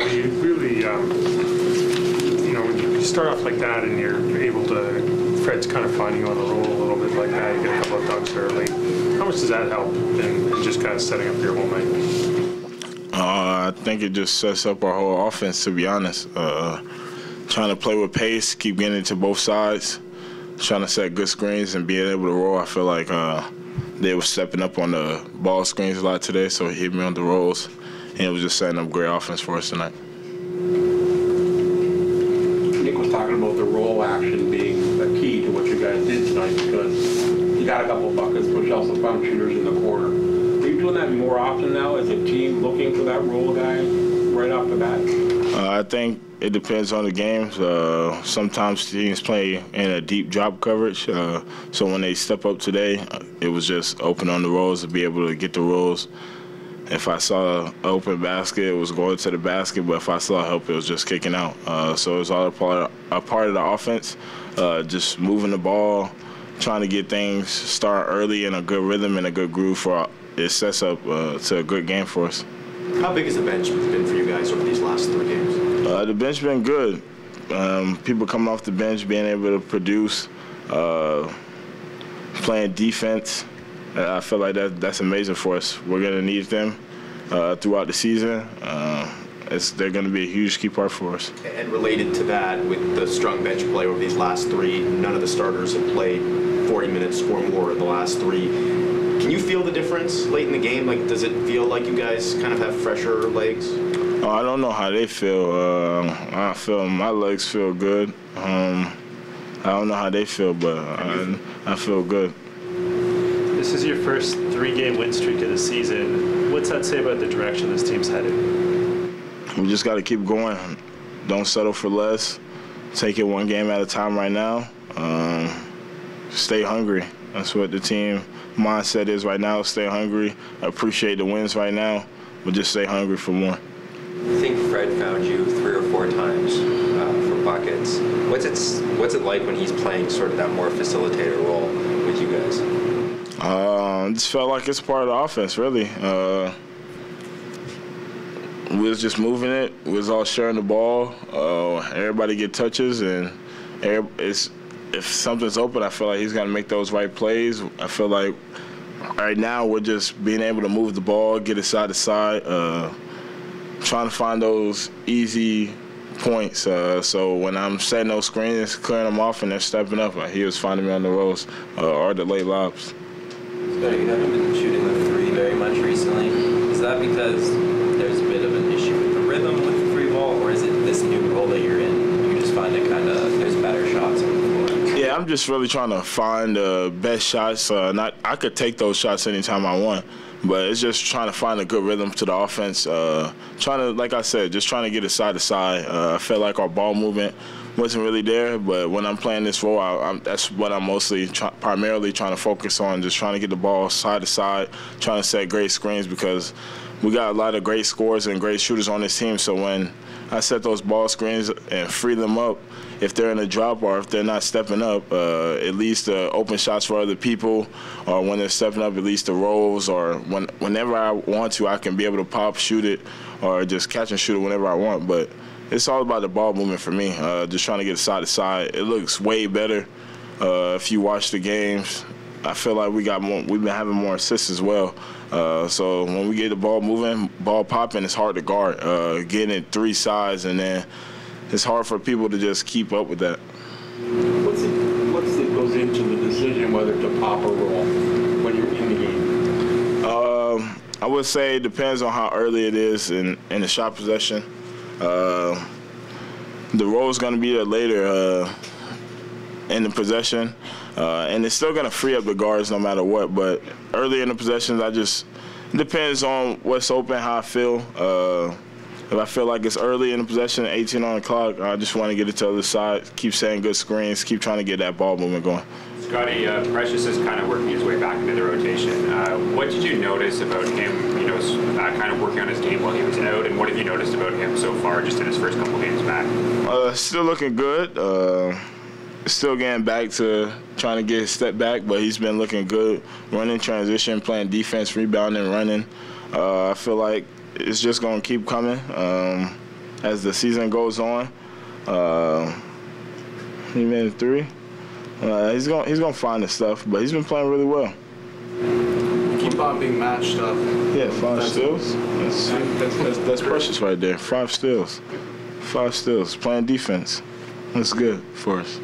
know, when you really, um, you know, when you start off like that and you're able to, Fred's kind of finding you on the roll a little bit like that, you get a couple of ducks early. How much does that help in, in just kind of setting up your whole night? Uh, I think it just sets up our whole offense, to be honest. Uh, trying to play with pace, keep getting to both sides, trying to set good screens and being able to roll. I feel like uh, they were stepping up on the ball screens a lot today, so it hit me on the rolls, and it was just setting up great offense for us tonight. Nick was talking about the roll action being a key to what you guys did tonight because you got a couple of buckets, but you also found shooters in the corner. Are you doing that more often now as a team looking for that roll guy right off the bat? Uh, I think it depends on the games. Uh, sometimes teams play in a deep drop coverage, uh, so when they step up today, it was just open on the rolls to be able to get the rolls. If I saw an open basket, it was going to the basket, but if I saw help, it was just kicking out. Uh, so it was all a part, a part of the offense, uh, just moving the ball, trying to get things start early in a good rhythm and a good groove for it sets up uh, to a good game for us. How big has the bench been for you guys over these last three games? Uh, the bench been good. Um, people coming off the bench, being able to produce, uh, playing defense. Uh, I feel like that that's amazing for us. We're gonna need them uh, throughout the season. Uh, it's, they're gonna be a huge key part for us. And related to that, with the strong bench play over these last three, none of the starters have played 40 minutes or more in the last three. Can you feel the difference late in the game? Like, does it feel like you guys kind of have fresher legs? Oh, I don't know how they feel. Uh, I feel my legs feel good. Um, I don't know how they feel, but I, I feel good. This is your first three-game win streak of the season. What's that say about the direction this team's headed? We just got to keep going. Don't settle for less. Take it one game at a time right now. Um, stay hungry. That's what the team mindset is right now. Stay hungry. Appreciate the wins right now, but just stay hungry for more. I think Fred found you three or four times uh, for buckets. What's it What's it like when he's playing sort of that more facilitator role with you guys? Um, just felt like it's part of the offense, really. Uh, we was just moving it. We was all sharing the ball. Uh, everybody get touches, and it's if something's open, I feel like he's gonna make those right plays. I feel like right now we're just being able to move the ball, get it side to side, uh, trying to find those easy points. Uh, so when I'm setting those screens, clearing them off, and they're stepping up, he was finding me on the rolls uh, or the late lobs. Scottie, you haven't been shooting the three very much recently. Is that because there's a bit of an issue with the rhythm with the three ball, or is it this new role that you're in? You just find it kind of there's better shots. Yeah, I'm just really trying to find the best shots. Uh, not I could take those shots anytime I want, but it's just trying to find a good rhythm to the offense. Uh, trying to, like I said, just trying to get it side to side. Uh, I felt like our ball movement wasn't really there, but when I'm playing this role, I, that's what I'm mostly try, primarily trying to focus on, just trying to get the ball side to side, trying to set great screens because we got a lot of great scores and great shooters on this team. So when I set those ball screens and free them up, if they're in a drop or if they're not stepping up, uh, at least the open shots for other people, or when they're stepping up, at least the rolls, or when, whenever I want to, I can be able to pop, shoot it, or just catch and shoot it whenever I want. But it's all about the ball movement for me. Uh, just trying to get it side to side. It looks way better uh, if you watch the games. I feel like we got more. We've been having more assists as well. Uh, so when we get the ball moving, ball popping, it's hard to guard. Uh, getting it three sides, and then it's hard for people to just keep up with that. What's it, what's it goes into the decision whether to pop or roll when you're in the game? Um, I would say it depends on how early it is in, in the shot possession. Uh, the role is going to be there later uh, in the possession, uh, and it's still going to free up the guards no matter what. But early in the possessions, I just depends on what's open, how I feel. Uh, if I feel like it's early in the possession, 18 on the clock, I just want to get it to the other side, keep setting good screens, keep trying to get that ball movement going. Scottie, uh, Precious is kind of working his way back into the rotation. Uh, what did you notice about him, you know, uh, kind of working on his game while he was out, and what have you noticed about him so far just in his first couple games back? Uh, still looking good. Uh, still getting back to trying to get his step back, but he's been looking good. Running transition, playing defense, rebounding, running. Uh, I feel like it's just going to keep coming. Um, as the season goes on. Uh, he made three. Uh, he's gonna he's gonna find the stuff, but he's been playing really well. Keep on being matched up. Yeah, five steals. That's, that's, that's, that's precious right there. Five steals. Five steals. Playing defense. That's good for us.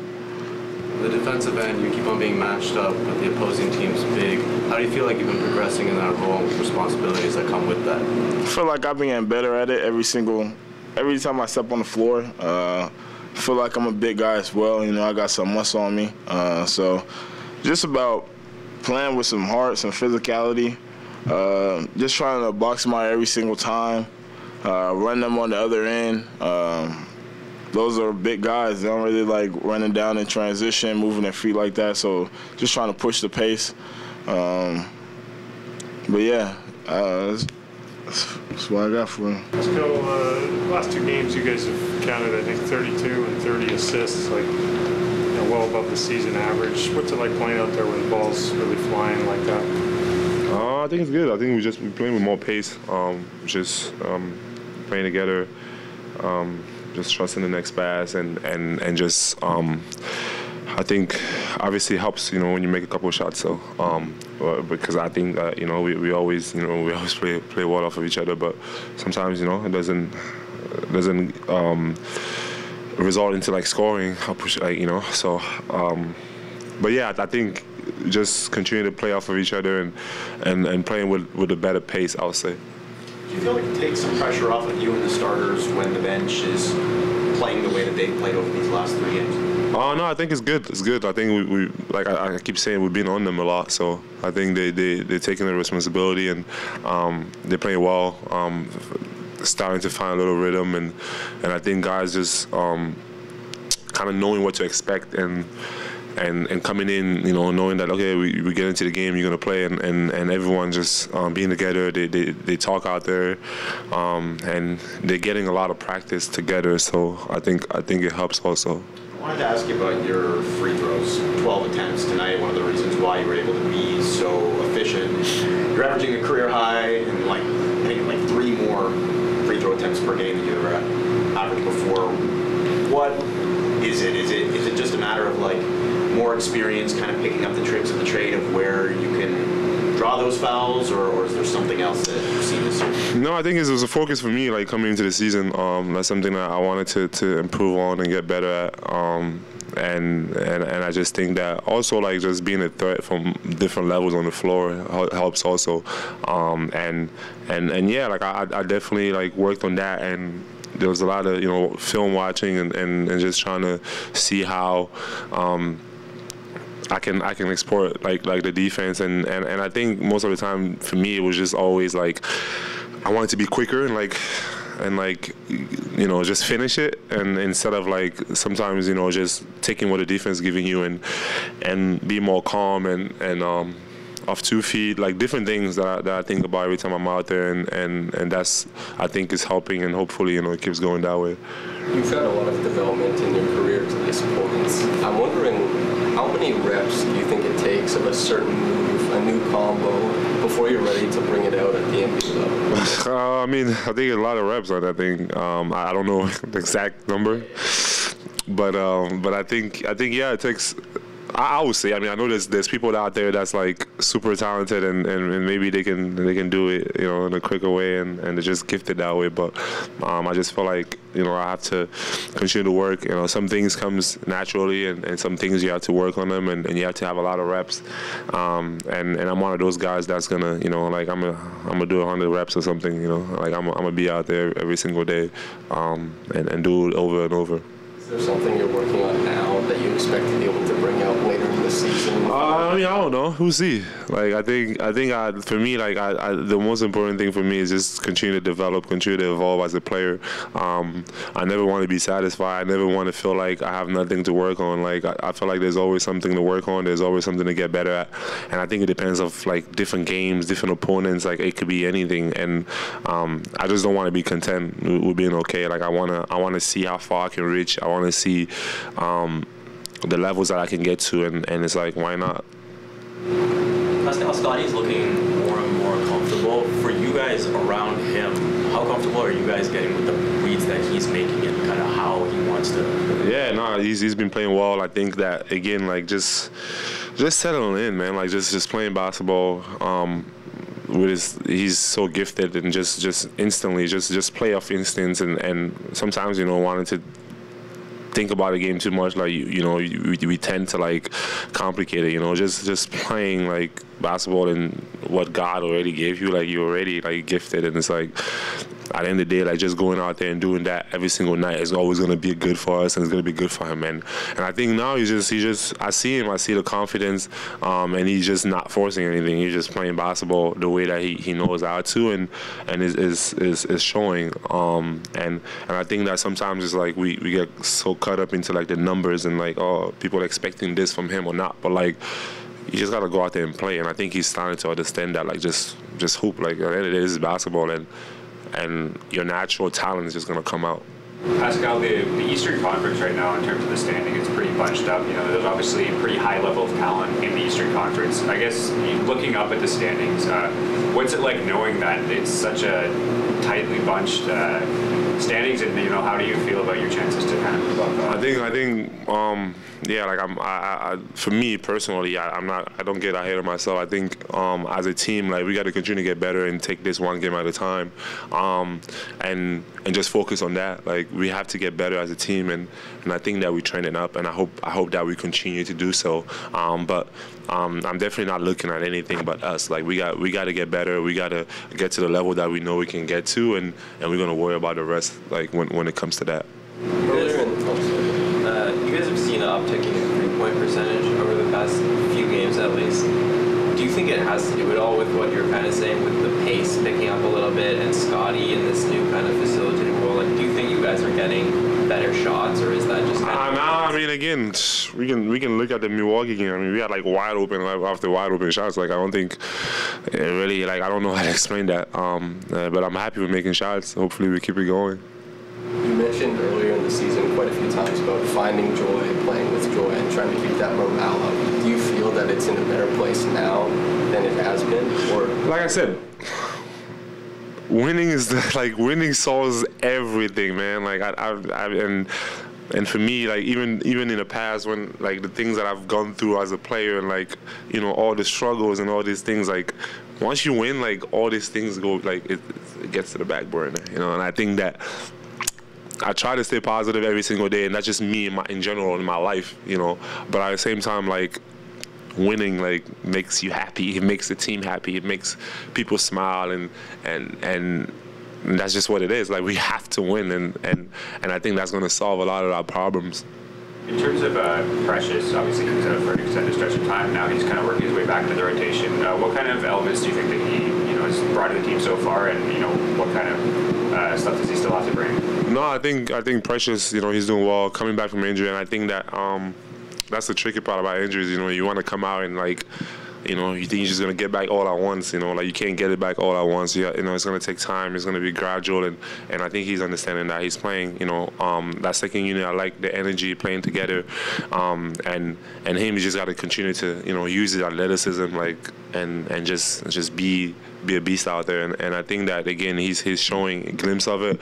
The defensive end, you keep on being matched up with the opposing team's big. How do you feel like you've been progressing in that role and responsibilities that come with that? I feel like I've been getting better at it every single, every time I step on the floor. Uh, Feel like I'm a big guy as well. You know, I got some muscle on me. Uh, so just about playing with some heart, some physicality. Uh, just trying to box them out every single time. Uh, run them on the other end. Um, those are big guys. They don't really like running down in transition, moving their feet like that. So just trying to push the pace. Um, but yeah, uh, that's, that's what I got for him. Let's go. Uh, last two games, you guys have counted, I think, 32 and 30 assists, like you know, well above the season average. What's it like playing out there when the ball's really flying like that? Uh, I think it's good. I think we just we're playing with more pace. Um, just um, playing together. Um, just trusting the next pass and and and just um, I think obviously helps you know when you make a couple of shots. So um, because I think that you know we, we always you know we always play play well off of each other, but sometimes you know it doesn't doesn't um, result into like scoring. I push like you know so. Um, but yeah, I think just continuing to play off of each other and and, and playing with, with a better pace, I would say. Do you feel like it takes some pressure off of you and the starters when the bench is playing the way that they've played over these last three games? Oh no, I think it's good. It's good. I think we, we like I, I, keep saying we've been on them a lot, so I think they they they're taking their responsibility and um, they're playing well. Um, starting to find a little rhythm and and I think guys just um, kind of knowing what to expect and and, and coming in, you know, knowing that okay, we, we get into the game, you're gonna play, and, and, and everyone just um, being together. They, they, they talk out there, um, and they're getting a lot of practice together. So I think I think it helps also. I wanted to ask you about your free throws. 12 attempts tonight. One of the reasons why you were able to be so efficient. You're averaging a career high and like I think like three more free throw attempts per game than you ever averaged before. What is it? Is it is it just a matter of like more experience kind of picking up the tricks of the trade of where you can draw those fouls, or, or is there something else that you've seen this year? No, I think it was a focus for me, like coming into the season. Um, that's something that I wanted to, to improve on and get better at. Um, and, and and I just think that also like just being a threat from different levels on the floor helps also, um, and and and yeah, like I, I definitely like worked on that and there was a lot of you know film watching and, and, and just trying to see how um, I can I can export like like the defense and, and and I think most of the time for me it was just always like I wanted to be quicker and like and like you know just finish it and instead of like sometimes you know just taking what the defense giving you and and be more calm and and um off two feet, like different things that I, that I think about every time I'm out there, and, and, and that's I think is helping, and hopefully you know it keeps going that way. You've had a lot of development in your career to this point. I'm wondering how many reps do you think it takes of a certain move, a new combo, before you're ready to bring it out at the NBA level? Uh, I mean, I think a lot of reps on that thing. Um, I don't know the exact number, but um, but I think I think yeah, it takes I, would say. I mean, I know there's there's people out there that's like super talented and, and, and, maybe they can they can do it, you know, in a quicker way and, and they're just gifted that way. But um, I just feel like you know I have to continue to work. You know, some things comes naturally and, and some things you have to work on them and, and you have to have a lot of reps. Um, and and I'm one of those guys that's gonna you know like I'm gonna I'm gonna do 100 reps or something. You know, like I'm, I'm gonna be out there every single day um, and and do it over and over. Is there something you're working on now that you expect to be able to bring out later? Uh, I mean, I don't know. Who's he? Like, I think, I think, I, for me, like, I, I, the most important thing for me is just continue to develop, continue to evolve as a player. Um, I never want to be satisfied. I never want to feel like I have nothing to work on. Like, I, I, feel like there's always something to work on. There's always something to get better at. And I think it depends of like different games, different opponents. Like, it could be anything. And um, I just don't want to be content with, being okay. Like, I wanna, I wanna see how far I can reach. I want to see um, the levels that I can get to, and, and it's like, why not? Pascal Scottie is looking more and more comfortable. For you guys around him, how comfortable? comfortable? Are you guys getting with the reads that he's making and kind of how he wants to? Yeah, no, he's he's been playing well. I think that again, like just just settling in, man. Like just just playing basketball. Um, with his, he's so gifted and just just instantly just just playoff instincts and and sometimes you know wanting to think about the game too much like you, you know we, we tend to like complicate it you know just just playing like basketball and what god already gave you like you're already like gifted and it's like at the end of the day, like just going out there and doing that every single night is always gonna be good for us and it's gonna be good for him. And and I think now he's just he just I see him, I see the confidence, um, and he's just not forcing anything. He's just playing basketball the way that he, he knows how to and and is is is, is showing. Um, and and I think that sometimes it's like we, we get so caught up into like the numbers and like oh people expecting this from him or not, but like you just gotta go out there and play. And I think he's starting to understand that, like just just hoop. Like at the end of the day, this is basketball, and and your natural talent is just gonna come out. Pascal, the, the Eastern Conference right now, in terms of the standing, it's pretty bunched up. You know, there's obviously a pretty high level of talent in the Eastern Conference. I guess looking up at the standings, uh, what's it like knowing that it's such a tightly bunched uh, standings, and you know, how do you feel about your chances to kind of move up? I think I think um, yeah, like I'm I, I, for me personally, I, am not I don't get ahead of myself. I think um, as a team, like we got to continue to get better and take this one game at a time, um, and and just focus on that. Like we have to get better as a team, and, and I think that we're trending up, and I hope I hope that we continue to do so. Um, but um, I'm definitely not looking at anything but us. Like we got we got to get better. We got to get to the level that we know we can get to, and, and we're gonna worry about the rest. Like when when it comes to that. Uh, you guys have seen an uptick in three-point percentage over the past few games, at least. Do you think it has to do at all with what you're kind of saying with the pace picking up a little bit and Scottie in this new kind of facilitating role? Like, do you think you guys are getting better shots, or is that just? Uh, no, I mean, again, we can we can look at the Milwaukee game. I mean, we had like wide open after wide open shots. Like, I don't think it really like I don't know how to explain that. Um, uh, but I'm happy with making shots. Hopefully, we keep it going. You mentioned earlier in the season quite a few times about finding joy, playing with joy, and trying to keep that morale up. Do you feel that it's in a better place now than it has been, or? Like I said, winning is the, like winning solves everything, man. Like I, I, I and and for me like even even in the past when like the things that I've gone through as a player and like you know all the struggles and all these things like once you win like all these things go like it, it gets to the back burner you know and I think that I try to stay positive every single day, and that's just me in, my, in general in my life, you know. But at the same time, like winning, like makes you happy. It makes the team happy. It makes people smile, and and and. that's just what it is. Like we have to win, and and and I think that's going to solve a lot of our problems. In terms of uh, Precious, obviously he's out for an extended stretch of time now. He's kind of working his way back into the rotation. Uh, what kind of elements do you think that he, you know, has brought to the team so far, and you know, what kind of uh, stuff does he still have to bring? No, I think I think Precious, you know, he's doing well coming back from injury, and I think that um, that's the tricky part about injuries. You know, you want to come out and like you know, you think you're just gonna get back all at once. You know, like you can't get it back all at once. You, you know, it's gonna take time. It's gonna be gradual, and, and I think he's understanding that. He's playing, you know, um, that second unit. I like the energy playing together, um, and and him. He just got to continue to, you know, use his athleticism, like and and just just be be a beast out there. And, and I think that again, he's he's showing a glimpse of it,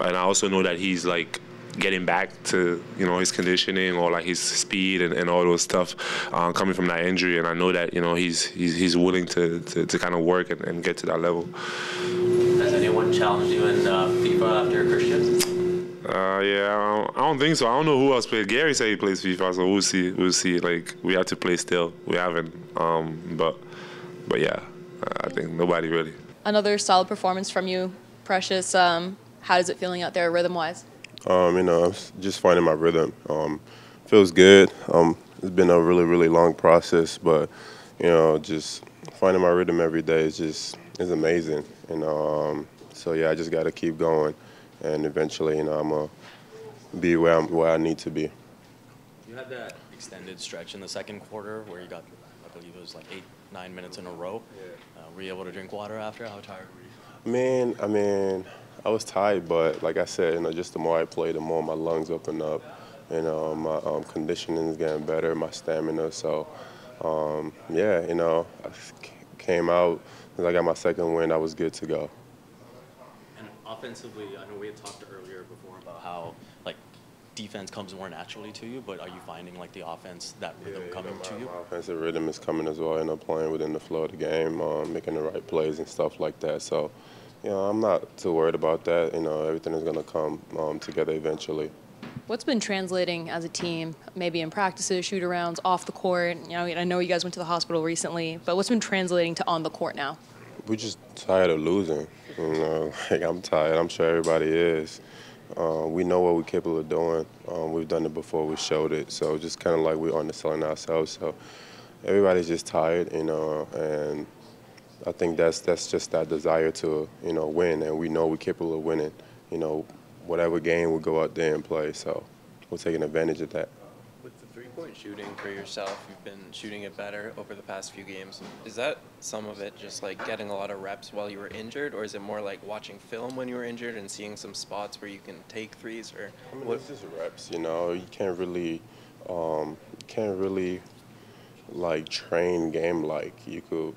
and I also know that he's like getting back to you know his conditioning or like his speed and, and all those stuff uh, coming from that injury. And I know that you know he's he's, he's willing to, to, to kind of work and, and, get to that level. Has anyone challenged you in uh, FIFA after Christian? Uh, yeah, I don't, I don't, think so. I don't know who else played. Gary said he plays FIFA, so we'll see. We'll see. Like we have to play still. We haven't. Um, but but yeah, I think nobody really. Another solid performance from you, Precious. Um, how is it feeling out there, rhythm-wise? Um, you know, just finding my rhythm. Um, feels good. Um, it's been a really, really long process, but you know, just finding my rhythm every day is just is amazing. And um, so yeah, I just got to keep going, and eventually, you know, I'm gonna be where I'm where I need to be. You had that extended stretch in the second quarter where you got, I believe it was like eight, nine minutes in a row. Yeah. Uh, were you able to drink water after? How tired were you? Man, I mean, I was tired, but like I said, you know, just the more I play, the more my lungs open up. You know, my um, conditioning is getting better, my stamina. So, um, yeah, you know, I came out. I got my second win. I was good to go. And offensively, I know we had talked earlier before about how like defense comes more naturally to you, but are you finding like the offense that rhythm coming to you? My offensive rhythm is coming as well, and I'm playing within the flow of the game, um, making the right plays and stuff like that. So, you know, I'm not too worried about that. You know, everything is going to come um, together eventually. What's been translating as a team, maybe in practices, shoot arounds, off the court? You know, I know you guys went to the hospital recently, but what's been translating to on the court now? We're just tired of losing. You know, like I'm tired. I'm sure everybody is. Uh, we know what we're capable of doing. Um, we've done it before. We showed it. So just kind of like we're underselling ourselves. So everybody's just tired, you know, and I think that's that's just that desire to you know win, and we know we're capable of winning. You know, whatever game we go out there and play. So we're taking advantage of that. With the three-point shooting for yourself, you've been shooting it better over the past few games. Is that some of it just like getting a lot of reps while you were injured, or is it more like watching film when you were injured and seeing some spots where you can take threes? Or I mean, it's just reps. You know, you can't really, um, you can't really like train game like you could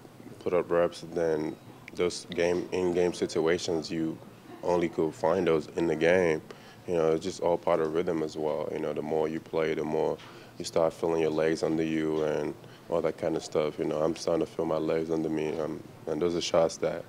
put up reps. Then those game in-game situations you only could find those in the game. You know, it's just all part of rhythm as well. You know, the more you play, the more you start feeling your legs under you and all that kind of stuff. You know, I'm starting to feel my legs under me, um, and those are shots that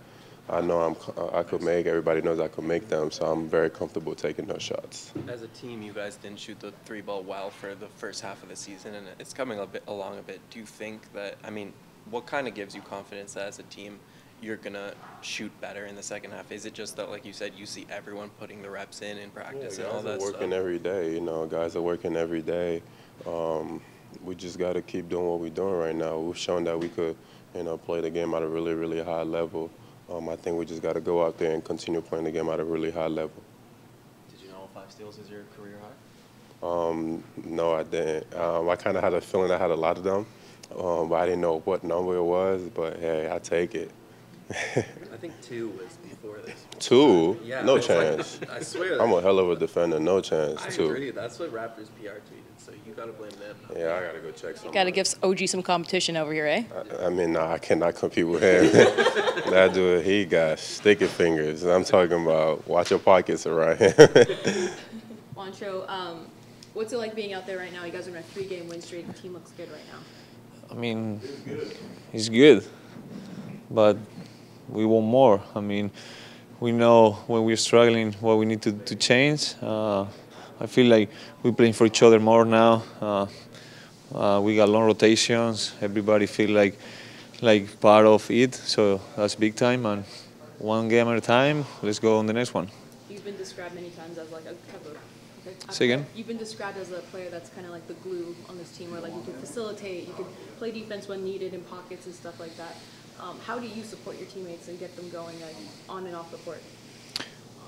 I know I'm, I could make. Everybody knows I could make them, so I'm very comfortable taking those shots. As a team, you guys didn't shoot the three ball well for the first half of the season, and it's coming a bit along a bit. Do you think that? I mean, what kind of gives you confidence that as a team? you're gonna shoot better in the second half? Is it just that, like you said, you see everyone putting the reps in in practice yeah, and all that guys are working every day. You know, guys are working every day. Um, we just got to keep doing what we're doing right now. We've shown that we could, you know, play the game at a really, really high level. Um, I think we just got to go out there and continue playing the game at a really high level. Did you know five steals is your career high? Um, no, I didn't. Um, I kind of had a feeling I had a lot of them, um, but I didn't know what number it was. But hey, I take it. I think two was before this. Two? Yeah, no it's like- chance. I swear. I'm a hell of a defender. No chance. I two. agree. That's what Raptors PR tweeted, so you gotta blame them. Yeah, I gotta go check some. Got to give OG some competition over here, eh? I, I mean, nah, I cannot compete with him. that dude, he got sticky fingers. I'm talking about watch your pockets around him. Juancho, um, what's it like being out there right now? You guys are in a three-game win streak. The team looks good right now. I mean, it's good, but we want more. I mean, we know when we're struggling what we need to, to change. Uh, I feel like we're playing for each other more now. Uh, uh, we got long rotations. Everybody feel like like part of it. So that's big time. And one game at a time. Let's go on the next one. You've been described many times as like a Say again? You've been described as a player that's kind of like the glue on this team, where like you can facilitate, you can play defense when needed in pockets and stuff like that. Um, how do you support your teammates and get them going like, on and off the court?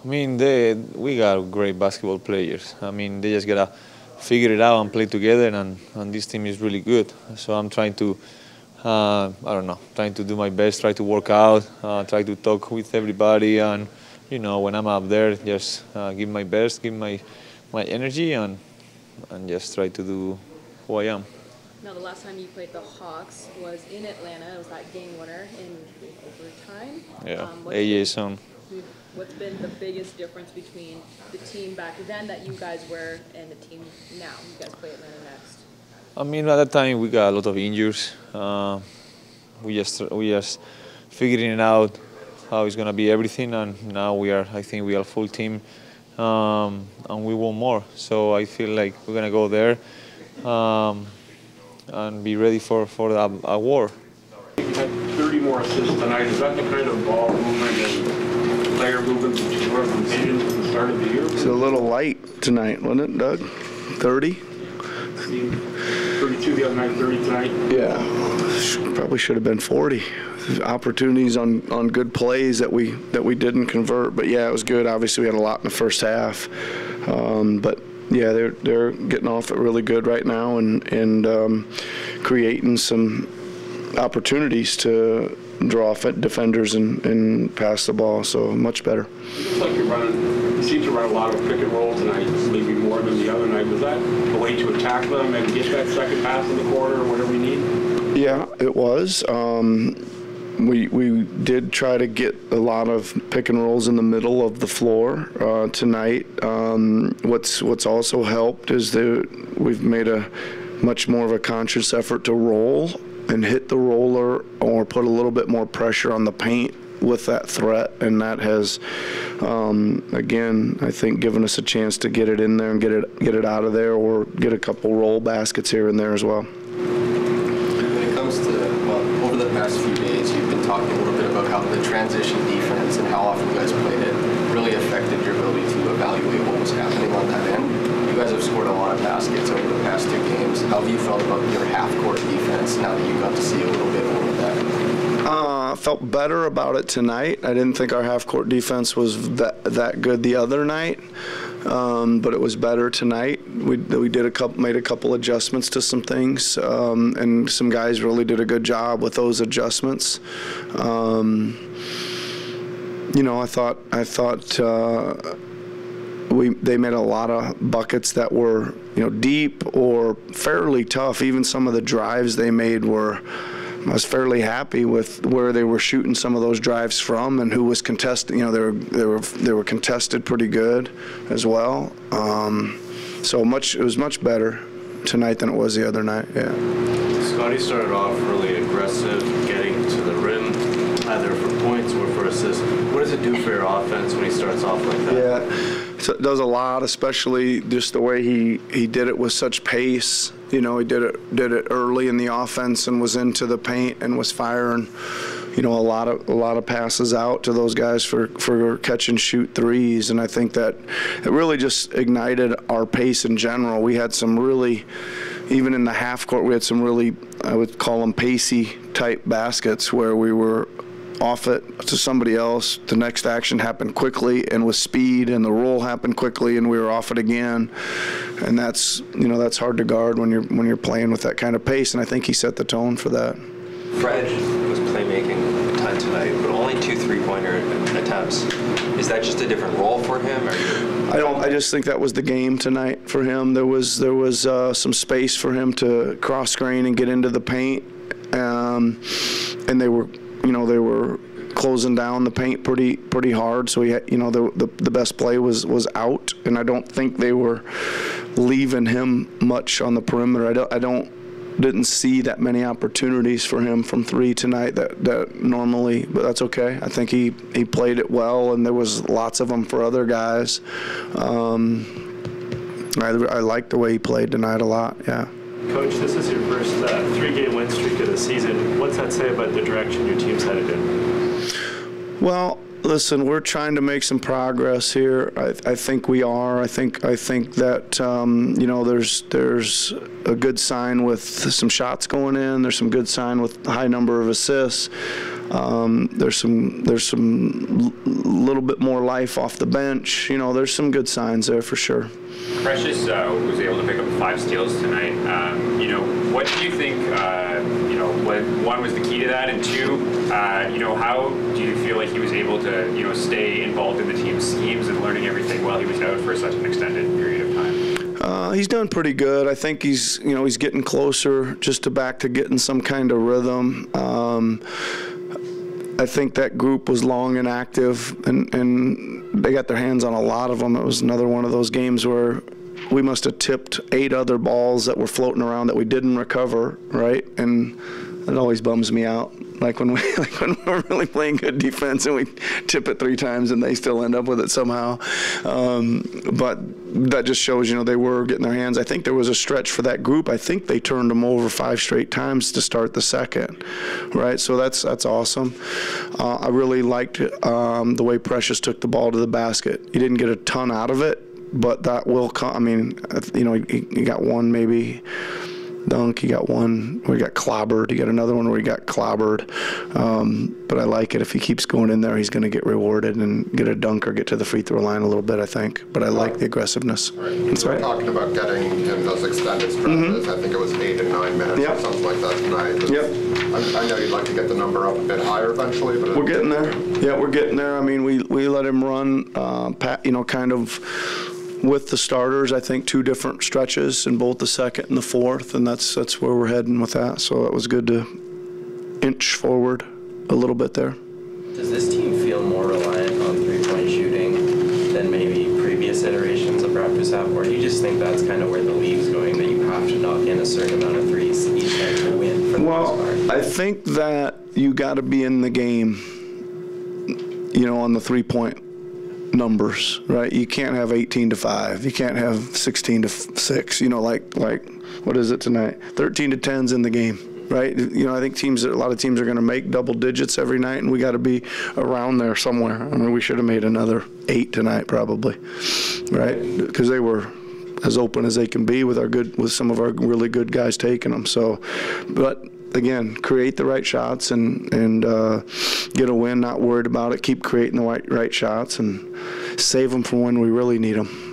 I mean, they, we got great basketball players. I mean, they just gotta figure it out and play together, and, and this team is really good. So I'm trying to, uh, I don't know, trying to do my best, try to work out, uh, try to talk with everybody, and you know, when I'm up there, just uh, give my best, give my my energy, and and just try to do who I am. Now, the last time you played the Hawks was in Atlanta. It was that game winner in overtime. Yeah, Um, AJ son. What's been the biggest difference between the team back then that you guys were and the team now? You guys play Atlanta next. I mean, at that time we got a lot of injuries. Uh, we just we just figuring it out how it's gonna be everything, and now we are. I think we are a full team, um, and we want more. So I feel like we're gonna go there um, and be ready for for a, a war. You had 30 more assists tonight. Is that the kind of ball movement and player movement that you sort of envisioned at the start of the year? It's a little light tonight, wasn't it, Doug? 30? 32 the other night, 30 tonight. Yeah, probably should have been 40. Opportunities on, on good plays that we that we didn't convert, but yeah, it was good. Obviously, we had a lot in the first half, um, but yeah, they're they're getting off it really good right now and and um, creating some opportunities to draw fe- defenders and, and pass the ball. So much better. It looks like you're running, you seem to run a lot of pick and roll tonight, maybe more than the other night. Was that a way to attack them and get that second pass in the corner or whatever you need? Yeah, it was. Um, we we did try to get a lot of pick and rolls in the middle of the floor uh, tonight. Um, what's what's also helped is that we've made a much more of a conscious effort to roll and hit the roller or put a little bit more pressure on the paint with that threat, and that has, um, again, I think, given us a chance to get it in there and get it get it out of there, or get a couple roll baskets here and there as well. When it comes to, well, over the past few talking a little bit about how the transition defense and how often you guys played it really affected your ability to evaluate what was happening on that end. You guys have scored a lot of baskets over the past two games. How have you felt about your half-court defense now that you got to see a little bit more of that? Uh, felt better about it tonight. I didn't think our half-court defense was that that good the other night, um, but it was better tonight. We we did a couple, made a couple adjustments to some things, um, and some guys really did a good job with those adjustments. Um, you know, I thought I thought. Uh, we they made a lot of buckets that were you know deep or fairly tough. Even some of the drives they made were. I was fairly happy with where they were shooting some of those drives from and who was contesting. You know, they were they were they were contested pretty good as well. Um, so much it was much better tonight than it was the other night. Yeah. Scottie started off really aggressive, getting to the rim, either for points or for assists. What does it do for your offense when he starts off like that? Yeah, so it does a lot, especially just the way he, he did it with such pace. You know, he did it did it early in the offense and was into the paint and was firing. You know, a lot of a lot of passes out to those guys for for catch and shoot threes, and I think that it really just ignited our pace in general. We had some really, even in the half court, we had some really I would call them pacey type baskets where we were off it to somebody else. The next action happened quickly and with speed, and the roll happened quickly, and we were off it again. And that's you know that's hard to guard when you're when you're playing with that kind of pace. And I think he set the tone for that. Fred was playmaking a ton tonight, but only two three-pointer attempts. Is that just a different role for him? Or I don't. I just think that was the game tonight for him. There was there was uh, some space for him to cross screen and get into the paint, um, and they were you know they were closing down the paint pretty pretty hard. So he had, you know the, the the best play was was out, and I don't think they were leaving him much on the perimeter. I don't I don't didn't see that many opportunities for him from three tonight that, that normally, but that's okay. I think he, he played it well, and there was lots of them for other guys. Um, I, I liked the way he played tonight a lot, yeah. Coach, this is your first uh, three-game win streak of the season. What's that say about the direction your team's headed in? Well, listen, we're trying to make some progress here. I, I think we are. I think I think that um, you know there's there's a good sign with some shots going in. There's some good sign with high number of assists. Um, there's some there's some little bit more life off the bench. You know, there's some good signs there for sure. Precious uh, was able to pick up five steals tonight. Um, you know, what do you think? Uh, one was the key to that, and two, uh, you know, how do you feel like he was able to, you know, stay involved in the team's schemes and learning everything while he was out for such an extended period of time? Uh, he's done pretty good. I think he's, you know, he's getting closer just to back to getting some kind of rhythm. Um, I think that group was long and active, and, and they got their hands on a lot of them. It was another one of those games where we must have tipped eight other balls that were floating around that we didn't recover, right? And it always bums me out. Like when we like when we're really playing good defense and we tip it three times and they still end up with it somehow. Um, but that just shows, you know, they were getting their hands. I think there was a stretch for that group. I think they turned them over five straight times to start the second, right? So that's that's awesome. Uh, I really liked um, the way Precious took the ball to the basket. He didn't get a ton out of it, but that will come. I mean, you know, he, he got one maybe dunk. He got one where he got clobbered. He got another one where he got clobbered. Um, but I like it. If he keeps going in there, he's going to get rewarded and get a dunk or get to the free throw line a little bit, I think. But I like the aggressiveness. That's we were right. talking about getting him those extended stretches. I think it was eight and nine minutes Yep. or something like that tonight. Yep. I, I know you'd like to get the number up a bit higher eventually, but We're getting there. Yeah, we're getting there. I mean, we, we let him run, uh, pat, you know, kind of with the starters, I think two different stretches in both the second and the fourth, and that's, that's where we're heading with that. So it was good to inch forward a little bit there. Does this team feel more reliant on three-point shooting than maybe previous iterations of Raptors have? Or do you just think that's kind of where the league's going, that you have to knock in a certain amount of threes each night to win for the most part? Well, I think that you got to be in the game, you know, on the three point numbers, right? You can't have 18 to 5. You can't have 16 to 6. You know, like, like what is it tonight? 13 to 10's in the game. Right, you know, I think teams, a lot of teams are going to make double digits every night, and we got to be around there somewhere. I mean, we should have made another eight tonight, probably, right? Because they were as open as they can be with our good, with some of our really good guys taking them. So, but again, create the right shots and and uh, get a win. Not worried about it. Keep creating the right right shots and save them for when we really need them.